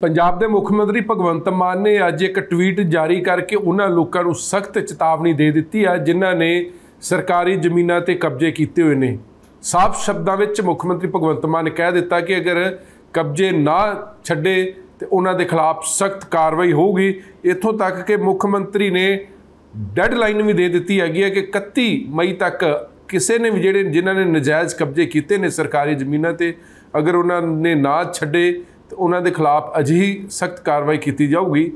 ਪੰਜਾਬ ਦੇ ਮੁੱਖ ਮੰਤਰੀ ਭਗਵੰਤ ਮਾਨ ਨੇ ਅੱਜ ਇੱਕ ਟਵੀਟ ਜਾਰੀ ਕਰਕੇ ਉਹਨਾਂ ਲੋਕਾਂ ਨੂੰ ਸਖਤ ਚੇਤਾਵਨੀ ਦੇ ਦਿੱਤੀ ਹੈ, ਜਿਨ੍ਹਾਂ ਨੇ ਸਰਕਾਰੀ ਜ਼ਮੀਨਾਂ ਤੇ ਕਬਜ਼ੇ ਕੀਤੇ ਹੋਏ ਨੇ। ਸਾਫ਼ ਸ਼ਬਦਾਂ ਵਿੱਚ ਮੁੱਖ ਮੰਤਰੀ ਭਗਵੰਤ ਮਾਨ ਨੇ ਕਹਿ ਦਿੱਤਾ ਕਿ ਅਗਰ ਕਬਜ਼ੇ ਨਾ ਛੱਡੇ ਤੇ ਉਹਨਾਂ ਦੇ ਖਿਲਾਫ ਸਖਤ ਕਾਰਵਾਈ ਹੋਊਗੀ। ਇੱਥੋਂ ਤੱਕ ਕਿ ਮੁੱਖ ਮੰਤਰੀ ਨੇ ਡੈਡਲਾਈਨ ਵੀ ਦੇ ਦਿੱਤੀ ਹੈਗੀ ਹੈ ਕਿ 31 ਮਈ ਤੱਕ ਕਿਸੇ ਨੇ ਵੀ ਜਿਹੜੇ, ਜਿਨ੍ਹਾਂ ਨੇ ਨਜਾਇਜ਼ ਕਬਜ਼ੇ ਕੀਤੇ ਨੇ ਸਰਕਾਰੀ ਜ਼ਮੀਨਾਂ ਤੇ, ਅਗਰ ਉਹਨਾਂ ਨੇ ਨਾ ਛੱਡੇ ਤੇ ਉਹਨਾਂ ਦੇ ਖਿਲਾਫ ਅਜਿਹੀ ਸਖਤ ਕਾਰਵਾਈ ਕੀਤੀ ਜਾਊਗੀ,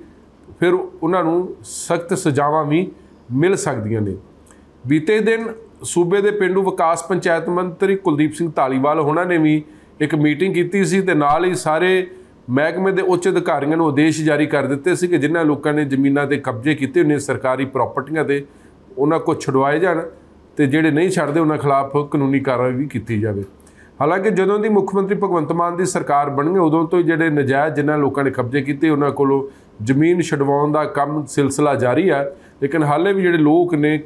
ਫਿਰ ਉਹਨਾਂ ਨੂੰ ਸਖਤ ਸਜ਼ਾਵਾਂ ਵੀ ਮਿਲ ਸਕਦੀਆਂ ਨੇ। ਬੀਤੇ ਦਿਨ ਸੂਬੇ ਦੇ ਪਿੰਡੂ ਵਿਕਾਸ ਪੰਚਾਇਤ ਮੰਤਰੀ ਕੁਲਦੀਪ ਸਿੰਘ ਧਾਲੀਵਾਲ ਉਹਨਾਂ ਨੇ ਵੀ ਇੱਕ ਮੀਟਿੰਗ ਕੀਤੀ ਸੀ ਤੇ ਨਾਲ ਹੀ ਸਾਰੇ ਮਹਿਕਮੇ ਦੇ ਉੱਚ ਅਧਿਕਾਰੀਆਂ ਨੂੰ ਆਦੇਸ਼ ਜਾਰੀ ਕਰ ਦਿੱਤੇ ਸੀ ਕਿ ਜਿਨ੍ਹਾਂ ਲੋਕਾਂ ਨੇ ਜ਼ਮੀਨਾਂ ਤੇ ਕਬਜ਼ੇ ਕੀਤੇ ਨੇ, ਸਰਕਾਰੀ ਪ੍ਰਾਪਰਟੀਆਂ ਤੇ ਉਹਨਾਂ ਕੋ ਛੁਡਵਾਏ ਜਾਣ ਤੇ ਜਿਹੜੇ ਨਹੀਂ ਛੱਡਦੇ ਉਹਨਾਂ ਖਿਲਾਫ ਕਾਨੂੰਨੀ ਕਾਰਵਾਈ ਵੀ ਕੀਤੀ ਜਾਵੇ। ਹਾਲਾਂਕਿ ਜਦੋਂ ਦੀ ਮੁੱਖ ਮੰਤਰੀ ਭਗਵੰਤ ਮਾਨ ਦੀ ਸਰਕਾਰ ਬਣੀ ਉਦੋਂ ਤੋਂ ਜਿਹੜੇ ਨਜਾਇਜ਼ ਜਿਨ੍ਹਾਂ ਲੋਕਾਂ ਨੇ ਕਬਜ਼ੇ ਕੀਤੇ, ਉਹਨਾਂ ਕੋਲੋਂ ਜ਼ਮੀਨ ਛਡਵਾਉਣ ਦਾ ਕੰਮ ਸਿਲਸਿਲਾ ਜਾਰੀ ਹੈ। ਲੇਕਿਨ ਹਾਲੇ ਵੀ ਜਿਹੜੇ ਲੋਕ ਨੇ,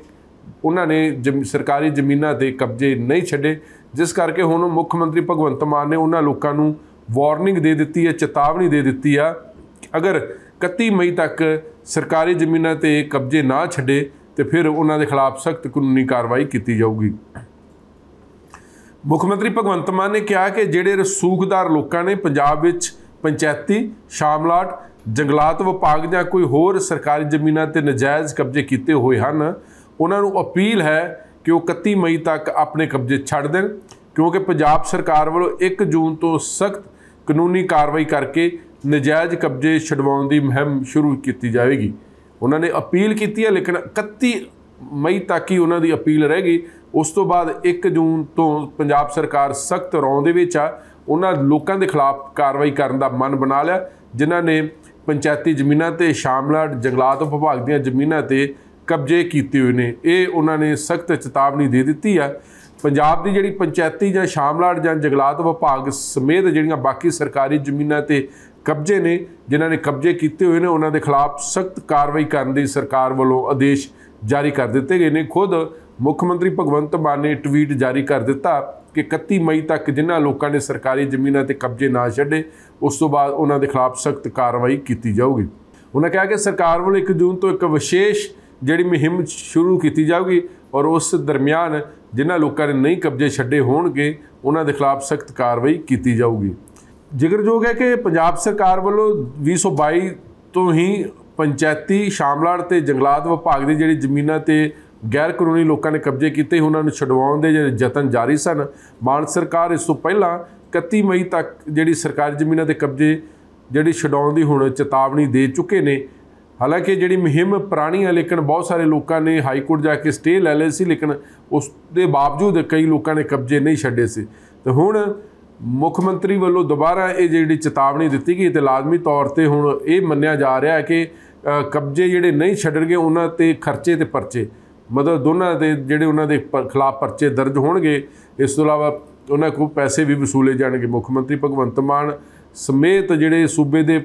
ਉਹਨਾਂ ਨੇ ਸਰਕਾਰੀ ਜ਼ਮੀਨਾਂ ਤੇ ਕਬਜ਼ੇ ਨਹੀਂ ਛੱਡੇ। ਜਿਸ ਕਰਕੇ ਹੁਣ ਮੁੱਖ ਮੰਤਰੀ ਭਗਵੰਤ ਮਾਨ ਨੇ ਉਹਨਾਂ ਲੋਕਾਂ ਨੂੰ ਵਾਰਨਿੰਗ ਦੇ ਦਿੱਤੀ ਹੈ, ਚੇਤਾਵਨੀ ਦੇ ਦਿੱਤੀ ਆ ਅਗਰ 31 ਮਈ ਤੱਕ ਸਰਕਾਰੀ ਜ਼ਮੀਨਾਂ ਤੇ ਕਬਜ਼ੇ ਨਾ ਛੱਡੇ, ਤੇ ਫਿਰ ਉਹਨਾਂ ਦੇ ਖਿਲਾਫ ਸਖਤ ਕਾਨੂੰਨੀ ਕਾਰਵਾਈ ਕੀਤੀ ਜਾਊਗੀ। ਮੁੱਖ ਮੰਤਰੀ ਭਗਵੰਤ ਮਾਨ ਨੇ ਕਿਹਾ ਕਿ ਜਿਹੜੇ ਰਸੂਖਦਾਰ ਲੋਕਾਂ ਨੇ ਪੰਜਾਬ ਵਿੱਚ ਪੰਚਾਇਤੀ, ਸ਼ਾਮਲਾਟ, ਜੰਗਲਾਤ ਵਿਭਾਗ ਜਾਂ ਕੋਈ ਹੋਰ ਸਰਕਾਰੀ ਜ਼ਮੀਨਾਂ ਤੇ ਨਜਾਇਜ਼ ਕਬਜ਼ੇ ਕੀਤੇ ਹੋਏ ਹਨ, ਉਹਨਾਂ ਨੂੰ ਅਪੀਲ ਹੈ ਕਿ ਉਹ 31 ਮਈ ਤੱਕ ਆਪਣੇ ਕਬਜ਼ੇ ਛੱਡ ਦੇਣ, ਕਿਉਂਕਿ ਪੰਜਾਬ ਸਰਕਾਰ ਵੱਲੋਂ 1 ਜੂਨ ਤੋਂ ਸਖਤ ਕਾਨੂੰਨੀ ਕਾਰਵਾਈ ਕਰਕੇ ਨਜਾਇਜ਼ ਕਬਜ਼ੇ ਛਡਵਾਉਣ ਦੀ ਮੁਹਿੰਮ ਸ਼ੁਰੂ ਕੀਤੀ ਜਾਵੇਗੀ। ਉਹਨਾਂ ਨੇ ਅਪੀਲ ਕੀਤੀ ਹੈ, ਲੇਕਿਨ 31 ਮਈ ਤੱਕ ਹੀ ਉਹਨਾਂ ਦੀ ਅਪੀਲ ਰਹੇਗੀ ਉਸ ਤੋਂ ਬਾਅਦ 1 ਜੂਨ ਤੋਂ ਪੰਜਾਬ ਸਰਕਾਰ ਸਖਤ ਰੌਂ ਦੇ ਵਿੱਚ ਆ। ਉਹਨਾਂ ਲੋਕਾਂ ਦੇ ਖਿਲਾਫ ਕਾਰਵਾਈ ਕਰਨ ਦਾ ਮਨ ਬਣਾ ਲਿਆ, ਜਿਨ੍ਹਾਂ ਨੇ ਪੰਚਾਇਤੀ ਜ਼ਮੀਨਾਂ ਤੇ ਸ਼ਾਮਲਾਟ ਜੰਗਲਾਤ ਵਿਭਾਗ ਦੀਆਂ ਜ਼ਮੀਨਾਂ ਤੇ ਕਬਜ਼ੇ ਕੀਤੇ ਹੋਏ ਨੇ। ਇਹ ਉਹਨਾਂ ਨੇ ਸਖਤ ਚੇਤਾਵਨੀ ਦੇ ਦਿੱਤੀ ਆ। ਪੰਜਾਬ ਦੀ ਜਿਹੜੀ ਪੰਚਾਇਤੀ ਜਾਂ ਸ਼ਾਮਲਾਟ ਜਾਂ ਜੰਗਲਾਤ ਵਿਭਾਗ ਸਮੇਤ ਜਿਹੜੀਆਂ ਬਾਕੀ ਸਰਕਾਰੀ ਜ਼ਮੀਨਾਂ ਤੇ ਕਬਜ਼ੇ ਨੇ, ਜਿਨ੍ਹਾਂ ਨੇ ਕਬਜ਼ੇ ਕੀਤੇ ਹੋਏ ਨੇ, ਉਹਨਾਂ ਦੇ ਖਿਲਾਫ ਸਖਤ ਕਾਰਵਾਈ ਕਰਨ ਦੀ ਸਰਕਾਰ ਵੱਲੋਂ ਆਦੇਸ਼ ਜਾਰੀ ਕਰ ਦਿੱਤੇ ਗਏ ਨੇ। ਖੁਦ ਮੁੱਖ ਮੰਤਰੀ ਭਗਵੰਤ ਮਾਨ ਨੇ ਟਵੀਟ ਜਾਰੀ ਕਰ ਦਿੱਤਾ ਕਿ 31 ਮਈ ਤੱਕ ਜਿਨ੍ਹਾਂ ਲੋਕਾਂ ਨੇ ਸਰਕਾਰੀ ਜ਼ਮੀਨਾਂ ਤੇ ਕਬਜ਼ੇ ਨਾ ਛੱਡੇ, ਉਸ ਤੋਂ ਬਾਅਦ ਉਹਨਾਂ ਦੇ ਖਿਲਾਫ ਸਖਤ ਕਾਰਵਾਈ ਕੀਤੀ ਜਾਊਗੀ। ਉਹਨਾਂ ਕਿਹਾ ਕਿ ਸਰਕਾਰ ਵੱਲੋਂ 1 ਜੂਨ ਤੋਂ ਇੱਕ ਵਿਸ਼ੇਸ਼ ਜਿਹੜੀ ਮੁਹਿੰਮ ਸ਼ੁਰੂ ਕੀਤੀ ਜਾਊਗੀ ਔਰ ਉਸ ਦਰਮਿਆਨ ਜਿਨ੍ਹਾਂ ਲੋਕਾਂ ਨੇ ਨਹੀਂ ਕਬਜ਼ੇ ਛੱਡੇ ਹੋਣਗੇ, ਉਹਨਾਂ ਦੇ ਖਿਲਾਫ ਸਖਤ ਕਾਰਵਾਈ ਕੀਤੀ ਜਾਊਗੀ। ਜ਼ਿਕਰਯੋਗ ਹੈ ਕਿ ਪੰਜਾਬ ਸਰਕਾਰ ਵੱਲੋਂ 2022 ਤੋਂ ਹੀ ਪੰਚਾਇਤੀ ਸ਼ਾਮਲਾੜ ਤੇ ਜੰਗਲਾਤ ਵਿਭਾਗ ਦੀ ਜਿਹੜੀ ਜ਼ਮੀਨਾਂ ਤੇ ਗੈਰ ਕਾਨੂੰਨੀ ਲੋਕਾਂ ਨੇ ਕਬਜ਼ੇ ਕੀਤੇ, ਉਹਨਾਂ ਨੂੰ ਛਡਵਾਉਣ ਦੇ ਜਿਹੜੇ ਯਤਨ ਜਾਰੀ ਸਨ। ਮਾਨ ਸਰਕਾਰ ਇਸ ਤੋਂ ਪਹਿਲਾਂ 31 ਮਈ ਤੱਕ ਜਿਹੜੀ ਸਰਕਾਰੀ ਜ਼ਮੀਨਾਂ ਤੇ ਕਬਜ਼ੇ ਜਿਹੜੀ ਛਡਾਉਣ ਦੀ ਹੁਣ ਚੇਤਾਵਨੀ ਦੇ ਚੁੱਕੇ ਨੇ। ਹਾਲਾਂਕਿ ਜਿਹੜੀ ਮੁਹਿੰਮ ਪੁਰਾਣੀ ਹੈ ਲੇਕਿਨ ਬਹੁਤ ਸਾਰੇ ਲੋਕਾਂ ਨੇ ਹਾਈ ਕੋਰਟ ਜਾ ਕੇ ਸਟੇ ਲੈ ਲਏ ਸੀ, ਲੇਕਿਨ ਉਸ ਦੇ ਬਾਵਜੂਦ ਕਈ ਲੋਕਾਂ ਨੇ ਕਬਜ਼ੇ ਨਹੀਂ ਛੱਡੇ ਸੀ। ਤੇ ਹੁਣ ਮੁੱਖ ਮੰਤਰੀ ਵੱਲੋਂ ਦੁਬਾਰਾ ਇਹ ਜਿਹੜੀ ਚੇਤਾਵਨੀ ਦਿੱਤੀ ਗਈ ਤੇ ਲਾਜ਼ਮੀ ਤੌਰ ਤੇ ਹੁਣ ਇਹ ਮੰਨਿਆ ਜਾ ਰਿਹਾ ਹੈ ਕਿ ਕਬਜ਼ੇ ਜਿਹੜੇ ਨਹੀਂ ਛੱਡਣਗੇ, ਉਹਨਾਂ ਤੇ ਖਰਚੇ ਤੇ ਪਰਚੇ। ਮਤਲਬ ਦੋਨਾਂ ਦੇ ਜਿਹੜੇ ਉਹਨਾਂ ਦੇ ਖਿਲਾਫ ਪਰਚੇ ਦਰਜ ਹੋਣਗੇ, ਇਸ ਤੋਂ ਇਲਾਵਾ ਉਹਨਾਂ ਕੋਲ ਪੈਸੇ ਵੀ ਵਸੂਲੇ ਜਾਣਗੇ। ਮੁੱਖ ਮੰਤਰੀ ਭਗਵੰਤ ਮਾਨ ਸਮੇਤ ਜਿਹੜੇ ਸੂਬੇ ਦੇ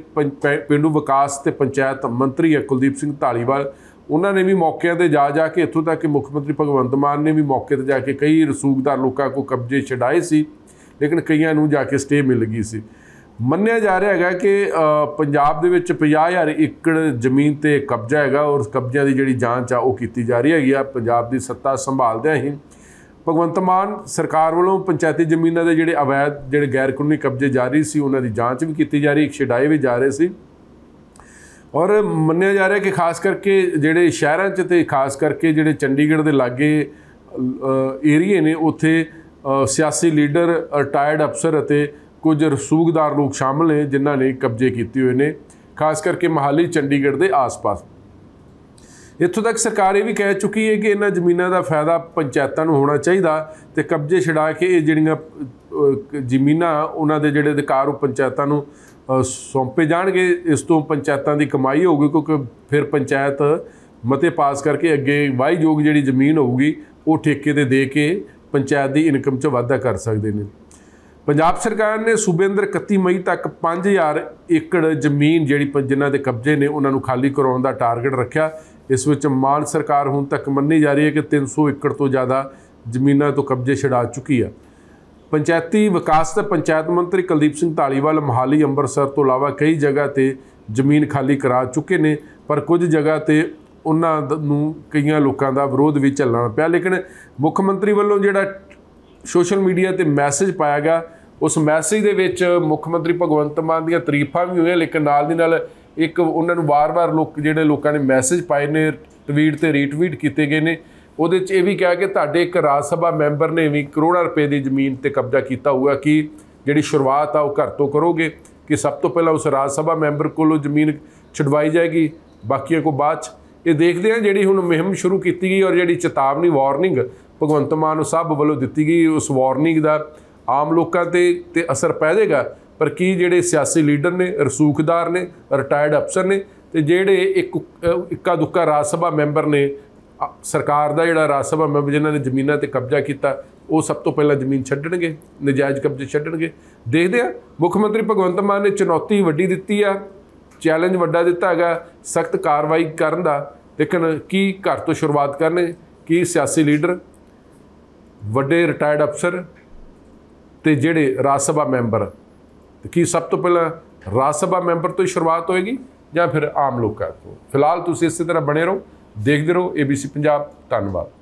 ਪਿੰਡੂ ਵਿਕਾਸ ਤੇ ਪੰਚਾਇਤ ਮੰਤਰੀ ਹੈ ਕੁਲਦੀਪ ਸਿੰਘ ਢਾਲੀਵਾਲ ਉਹਨਾਂ ਨੇ ਵੀ ਮੌਕਿਆਂ ਤੇ ਜਾ ਜਾ ਕੇ ਇੱਥੋਂ ਤੱਕ ਕਿ ਮੁੱਖ ਮੰਤਰੀ ਭਗਵੰਤ ਮਾਨ ਨੇ ਵੀ ਮੌਕੇ ਤੇ ਜਾ ਕੇ ਕਈ ਰਸੂਖਦਾਰ ਲੋਕਾਂ ਕੋ ਕਬਜ਼ੇ ਛਡਾਏ ਸੀ। ਲੇਕਿਨ ਕਈਆਂ ਨੂੰ ਜਾ ਕੇ ਸਟੇ ਮਿਲ ਗਈ ਸੀ। ਮੰਨਿਆ ਜਾ ਰਿਹਾ ਹੈਗਾ ਕਿ ਪੰਜਾਬ ਦੇ ਵਿੱਚ 50000 ਏਕੜ ਜ਼ਮੀਨ ਤੇ ਕਬਜ਼ਾ ਹੈਗਾ ਔਰ ਕਬਜ਼ਿਆਂ ਦੀ ਜਿਹੜੀ ਜਾਂਚ ਆ ਉਹ ਕੀਤੀ ਜਾ ਰਹੀ ਹੈਗੀ ਆ। ਪੰਜਾਬ ਦੀ ਸੱਤਾ ਸੰਭਾਲਦਿਆਂ ਹੀ ਭਗਵੰਤ ਮਾਨ ਸਰਕਾਰ ਵੱਲੋਂ ਪੰਚਾਇਤੀ ਜ਼ਮੀਨਾਂ ਦੇ ਜਿਹੜੇ ਅਵੈਧ, ਜਿਹੜੇ ਗੈਰ ਕਾਨੂੰਨੀ ਕਬਜ਼ੇ ਜਾਰੀ ਸੀ, ਉਹਨਾਂ ਦੀ ਜਾਂਚ ਵੀ ਕੀਤੀ ਜਾ ਰਹੀ, ਇੱਕ ਛਡਾਏ ਵੀ ਜਾ ਰਹੇ ਸੀ। ਔਰ ਮੰਨਿਆ ਜਾ ਰਿਹਾ ਕਿ ਖਾਸ ਕਰਕੇ ਜਿਹੜੇ ਸ਼ਹਿਰਾਂ 'ਚ ਤੇ ਖਾਸ ਕਰਕੇ ਜਿਹੜੇ ਚੰਡੀਗੜ੍ਹ ਦੇ ਲਾਗੇ ਏਰੀਏ ਨੇ, ਉੱਥੇ ਸਿਆਸੀ ਲੀਡਰ ਰਿਟਾਇਰਡ ਅਫਸਰ ਅਤੇ ਕੁਝ ਰਸੂਖਦਾਰ ਲੋਕ ਸ਼ਾਮਲ ਨੇ, ਜਿਨ੍ਹਾਂ ਨੇ ਕਬਜ਼ੇ ਕੀਤੇ ਹੋਏ ਨੇ, ਖਾਸ ਕਰਕੇ ਮਹਾਲੀ, ਚੰਡੀਗੜ੍ਹ ਦੇ ਆਸ-ਪਾਸ। ਇੱਥੋਂ ਤੱਕ ਸਰਕਾਰ ਇਹ ਵੀ ਕਹਿ ਚੁੱਕੀ ਹੈ ਕਿ ਇਹਨਾਂ ਜ਼ਮੀਨਾਂ ਦਾ ਫਾਇਦਾ ਪੰਚਾਇਤਾਂ ਨੂੰ ਹੋਣਾ ਚਾਹੀਦਾ ਤੇ ਕਬਜ਼ੇ ਛਡਾ ਕੇ ਇਹ ਜਿਹੜੀਆਂ ਜ਼ਮੀਨਾਂ ਉਹਨਾਂ ਦੇ ਜਿਹੜੇ ਅਧਿਕਾਰ ਉਹ ਪੰਚਾਇਤਾਂ ਨੂੰ ਸੌਂਪੇ ਜਾਣਗੇ, ਇਸ ਤੋਂ ਪੰਚਾਇਤਾਂ ਦੀ ਕਮਾਈ ਹੋਊਗੀ ਕਿਉਂਕਿ ਫਿਰ ਪੰਚਾਇਤ ਮਤੇ ਪਾਸ ਕਰਕੇ ਅੱਗੇ ਵਾਹੀਯੋਗ ਜਿਹੜੀ ਜ਼ਮੀਨ ਹੋਊਗੀ, ਉਹ ਠੇਕੇ ਤੇ ਦੇ ਕੇ ਪੰਚਾਇਤ ਦੀ ਇਨਕਮ 'ਚ ਵਾਧਾ ਕਰ ਸਕਦੇ ਨੇ। ਪੰਜਾਬ ਸਰਕਾਰ ਨੇ ਸੂਬੇ ਅੰਦਰ 31 ਮਈ ਤੱਕ 5000 ਏਕੜ ਜ਼ਮੀਨ ਜਿਹੜੀ ਜਿਨ੍ਹਾਂ ਦੇ ਕਬਜ਼ੇ ਨੇ, ਉਹਨਾਂ ਨੂੰ ਖਾਲੀ ਕਰਾਉਣ ਦਾ ਟਾਰਗੇਟ ਰੱਖਿਆ। ਇਸ ਵਿੱਚ ਮਾਨ ਸਰਕਾਰ ਹੁਣ ਤੱਕ ਮੰਨੀ ਜਾ ਰਹੀ ਹੈ ਕਿ 300 ਏਕੜ ਤੋਂ ਜ਼ਿਆਦਾ ਜ਼ਮੀਨਾਂ ਤੋਂ ਕਬਜ਼ੇ ਛਡਾ ਚੁੱਕੀ ਆ ਪੰਚਾਇਤੀ ਵਿਕਾਸ ਤੇ ਪੰਚਾਇਤ ਮੰਤਰੀ ਕੁਲਦੀਪ ਸਿੰਘ ਢਾਲੀਵਾਲ ਮਹਾਲੀ, ਅੰਮ੍ਰਿਤਸਰ ਤੋਂ ਇਲਾਵਾ ਕਈ ਜਗ੍ਹਾ ਤੇ ਜ਼ਮੀਨ ਖਾਲੀ ਕਰਾ ਚੁੱਕੇ ਨੇ, ਪਰ ਕੁਝ ਜਗ੍ਹਾ ਤੇ ਉਹਨਾਂ ਦ- ਨੂੰ ਕਈਆਂ ਲੋਕਾਂ ਦਾ ਵਿਰੋਧ ਵੀ ਝੱਲਣਾ ਪਿਆ। ਲੇਕਿਨ ਮੁੱਖ ਮੰਤਰੀ ਵੱਲੋਂ ਜਿਹੜਾ ਸੋਸ਼ਲ ਮੀਡੀਆ ਤੇ ਮੈਸੇਜ ਪਾਇਆ ਗਿਆ, ਉਸ ਮੈਸੇਜ ਦੇ ਵਿੱਚ ਮੁੱਖ ਮੰਤਰੀ ਭਗਵੰਤ ਮਾਨ ਦੀਆਂ ਤਾਰੀਫਾਂ ਵੀ ਹੋਈਆਂ, ਲੇਕਿਨ ਨਾਲ ਦੀ ਨਾਲ ਇੱਕ ਉਹਨਾਂ ਨੂੰ ਵਾਰ-ਵਾਰ ਲੋਕ ਜਿਹੜੇ ਲੋਕਾਂ ਨੇ ਮੈਸੇਜ ਪਾਏ ਨੇ, ਟਵੀਟ ਤੇ ਰੀਟਵੀਟ ਕੀਤੇ ਗਏ ਨੇ। ਉਹਦੇ 'ਚ ਇਹ ਵੀ ਕਿਹਾ ਕਿ ਤੁਹਾਡੇ ਇੱਕ ਰਾਜ ਸਭਾ ਮੈਂਬਰ ਨੇ ਵੀ ਕਰੋੜਾਂ ਰੁਪਏ ਦੀ ਜ਼ਮੀਨ ਤੇ ਕਬਜ਼ਾ ਕੀਤਾ ਹੋਇਆ ਕਿ ਜਿਹੜੀ ਸ਼ੁਰੂਆਤ ਆ ਉਹ ਘਰ ਤੋਂ ਕਰੋਗੇ, ਕਿ ਸਭ ਤੋਂ ਪਹਿਲਾਂ ਉਸ ਰਾਜ ਸਭਾ ਮੈਂਬਰ ਕੋਲੋਂ ਜ਼ਮੀਨ ਛਡਵਾਈ ਜਾਏਗੀ, ਬਾਕੀਆਂ ਕੋ ਬਾਅਦ 'ਚ ਇਹ ਦੇਖਦੇ ਹਾਂ ਜਿਹੜੀ ਹੁਣ ਮੁਹਿੰਮ ਸ਼ੁਰੂ ਕੀਤੀ ਗਈ ਔਰ ਜਿਹੜੀ ਚੇਤਾਵਨੀ ਵਾਰਨਿੰਗ ਭਗਵੰਤ ਮਾਨ ਸਾਹਿਬ ਵੱਲੋਂ ਦਿੱਤੀ ਗਈ, ਉਸ ਵਾਰਨਿੰਗ ਦਾ ਆਮ ਲੋਕਾਂ ਤੇ ਤੇ ਅਸਰ ਪੈ ਜਾਏਗਾ। ਪਰ ਕੀ ਜਿਹੜੇ ਸਿਆਸੀ ਲੀਡਰ ਨੇ, ਰਸੂਖਦਾਰ ਨੇ, ਰਿਟਾਇਰਡ ਅਫਸਰ ਨੇ ਤੇ ਜਿਹੜੇ ਇੱਕ ਇੱਕਾ ਦੁੱਕਾ ਰਾਜ ਸਭਾ ਮੈਂਬਰ ਨੇ ਸਰਕਾਰ ਦਾ ਜਿਹੜਾ ਰਾਜ ਸਭਾ ਮੈਂਬਰ ਜਿਨ੍ਹਾਂ ਨੇ ਜ਼ਮੀਨਾਂ ਤੇ ਕਬਜ਼ਾ ਕੀਤਾ, ਉਹ ਸਭ ਤੋਂ ਪਹਿਲਾਂ ਜ਼ਮੀਨ ਛੱਡਣਗੇ, ਨਜਾਇਜ਼ ਕਬਜ਼ੇ ਛੱਡਣਗੇ। ਦੇਖਦੇ ਆ ਮੁੱਖ ਮੰਤਰੀ ਭਗਵੰਤ ਮਾਨ ਨੇ ਚੁਣੌਤੀ ਵੱਡੀ ਦਿੱਤੀ ਆ। ਚੈਲੰਜ ਵੱਡਾ ਦਿੱਤਾ ਹੈਗਾ, ਸਖਤ ਕਾਰਵਾਈ ਕਰਨ ਦਾ। ਲੇਕਿਨ ਕੀ ਘਰ ਤੋਂ ਸ਼ੁਰੂਆਤ ਕਰਨੇ? ਕੀ ਸਿਆਸੀ ਲੀਡਰ? ਵੱਡੇ ਰਿਟਾਇਰਡ ਅਫਸਰ ਤੇ ਜਿਹੜੇ ਰਾਜ ਸਭਾ ਮੈਂਬਰ? ਕੀ ਸਭ ਤੋਂ ਪਹਿਲਾਂ ਰਾਜ ਸਭਾ ਮੈਂਬਰ ਤੋਂ ਹੀ ਸ਼ੁਰੂਆਤ ਹੋਏਗੀ ਜਾਂ ਫਿਰ ਆਮ ਲੋਕਾਂ ਤੋਂ? ਫਿਲਹਾਲ ਤੁਸੀਂ ਇਸੇ ਤਰ੍ਹਾਂ ਬਣੇ ਰਹੋ, ਦੇਖਦੇ ਰਹੋ ABC ਪੰਜਾਬ। ਧੰਨਵਾਦ।